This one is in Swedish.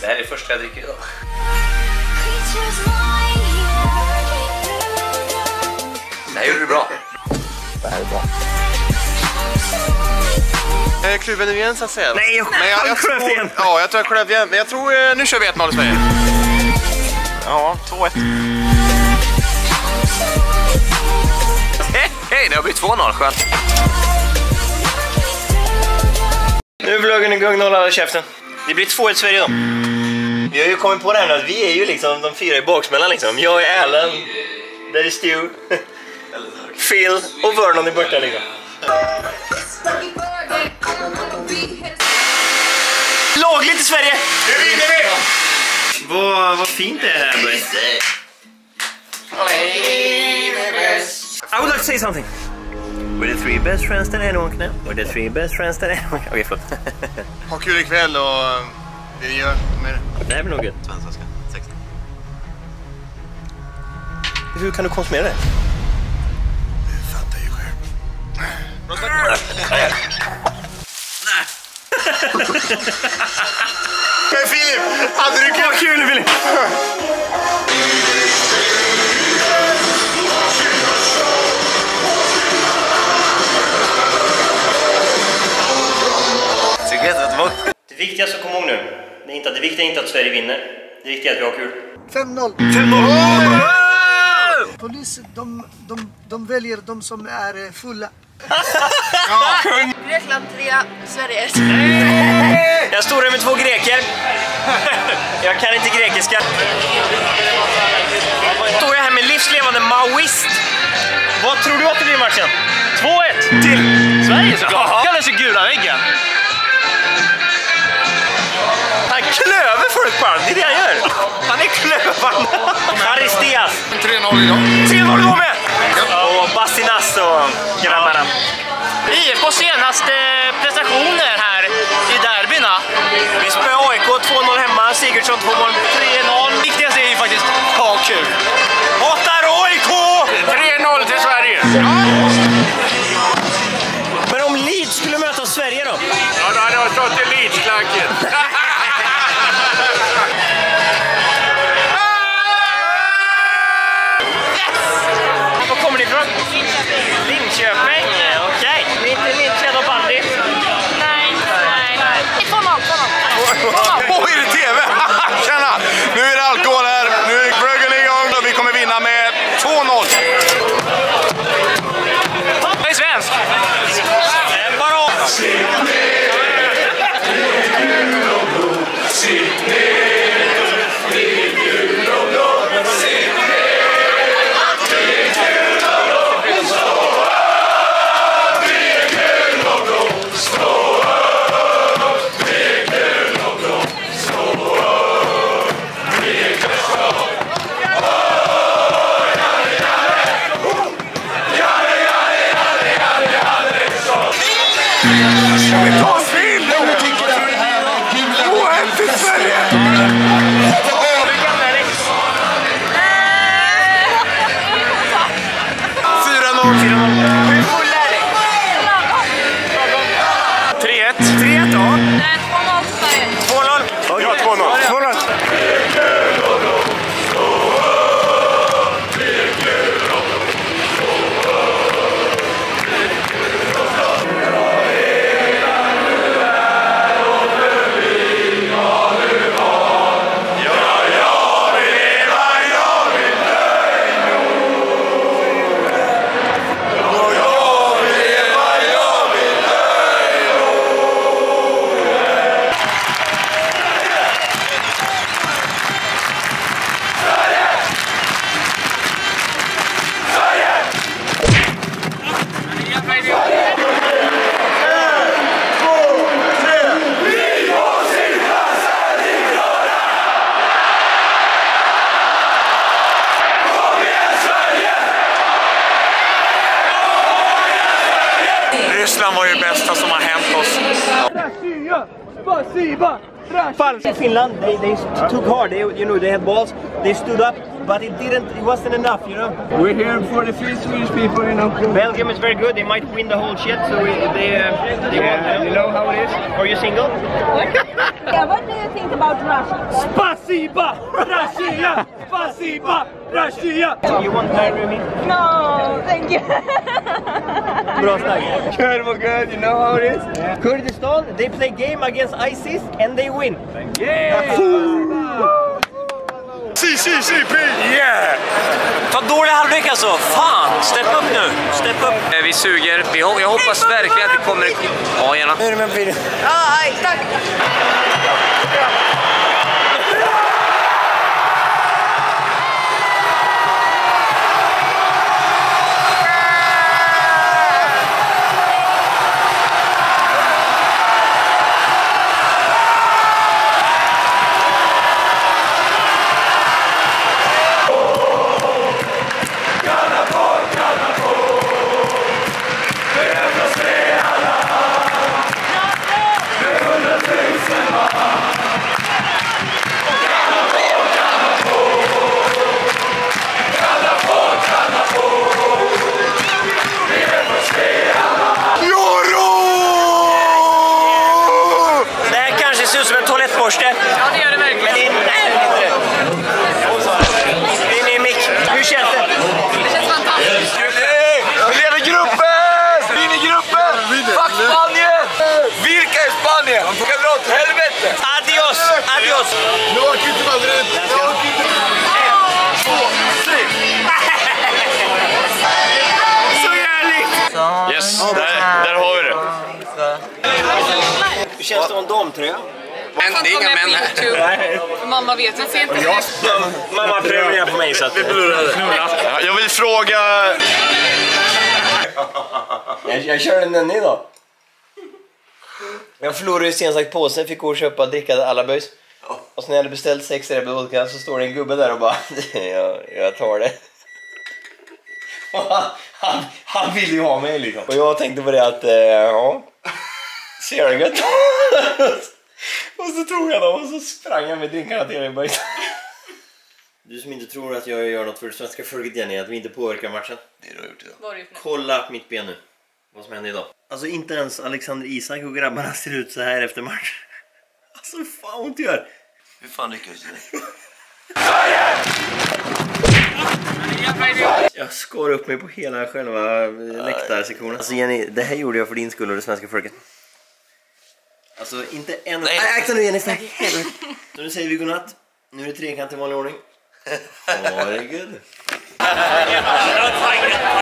Det här är det första jag dricker idag. Det här gjorde du bra. Det här är bra. Jag är kluven nu igen så att säga. Nej, jag- Men jag, jag klöv tror, igen. Ja, jag tror jag klöv igen. Men jag tror eh, nu kör vi 1-0 i Sverige. Ja, 2-1. Hej, hej, det har blivit 2-0. Skönt. Nu är vloggen igång, håll alla käften. Det blir 2-1 Sverige då. Vi har ju kommit på det här nu att vi är ju liksom de fyra i baksmällan liksom. Jag är Alan, där är Stu, Phil och Vernon är borta liksom. Lagligt i Sverige! Nu vinner vi! Vad, vad fint det är här I would like to say something. We're the three best friends that anyone can have. We're the three best friends that anyone can Okej, förlåt. Ha kul ikväll och eh, vi gör med det. det här blir nog gött. Svenska, 16. Hur kan du konsumera det? Du fattar ju själv. Men Filip, hade du kul? Vad kul Filip! Det viktigaste att komma ihåg nu, det är inte att det viktiga är inte att Sverige vinner. Det viktiga är att vi har kul. 5-0. Polis, de, de, de väljer de som är eh, fulla. Grekland 3, Sverige 1. Jag står här med två greker. Jag kan inte grekiska. Står jag här med livslevande maoist. Vad tror du att det blir i matchen? 2-1 till Sverige såklart. Kallas ju gula väggen. På Det är det han gör. Han är klövande. Aristias. 3-0 idag. 3-0 var med! Och Bastinas och grabbarna. IFKs senaste prestationer här i derbyna. Vi spöade AIK 2-0 hemma, Sigurdsson 2 mål. 3-0. Viktigast är ju faktiskt ha kul. Hatar AIK! 3-0 till Sverige. Men om Leeds skulle möta Sverige då? Ja, då hade jag stått i Leeds-klacken. ifrån? Linköping? Okej. Ni är inte intresserade av bandy? Nej, nej, nej. 2-0, 2-0. Oj, är det TV? Tjena! Nu är det alkohol här. Nu är Bruggen igång och vi kommer vinna med 2-0. Ta film! 2-1 till Sverige! Fyra noll. Ryssland var ju det bästa som har hänt oss. Spasiba! Finland, they, they took hard. They, you know, they had balls. They stood up. But it didn't. It wasn't enough. You know. We're here for the free Swedish people, you know. Belgium is very good. They might win the whole shit. So we, they uh, they Yeah, want. you know how it is. Are you single? Yeah, what do you think about Russia? Spasiba! Russia! Spasiba! Russia! You want to marry me? No, thank you. Bra snack. Good, well, good. You know how it is. Kurdistan, they play game against ISIS and they win. Si, pi! Yeah! Ta dålig halvlek alltså. Fan, step upp nu. Step upp. Vi suger. Vi ho- Jag hoppas verkligen att vi kommer... Ja, gärna. Nu är det med på video. Joro! Det att ha en damtröja? Men det är inga män här. För mamma vet inte. inte. Mamma prenumererar på mig så att... Ja, Jag vill fråga... Jag, jag körde den idag. Jag förlorade ju stensakt påse, fick gå och köpa dricka alla böjs. Och så när jag hade beställt sex Red Bull vodka så står det en gubbe där och bara jag, jag tar det. Och han, han, han ville ju ha mig liksom. Och jag tänkte på det att, eh, ja, ser det gött Och så tog jag dem och så sprang jag med drinkarna till böjs. Du som inte tror att jag gör något för det svenska folket Jenny, att vi inte påverkar matchen. Det har du gjort idag. Vad har du gjort nu? Kolla mitt ben nu. Vad som hände idag. Alltså inte ens Alexander Isak och grabbarna ser ut så här efter match. Alltså fan ont det gör. Hur fan lyckades du? Jag skar upp mig på hela själva läktarsektionen. Alltså Jenny, det här gjorde jag för din skull och det svenska folket. Alltså inte en... Nej, äh, akta nu Jennifer! Så nu säger vi godnatt. Nu är det trekant i vanlig ordning. Ha det gud.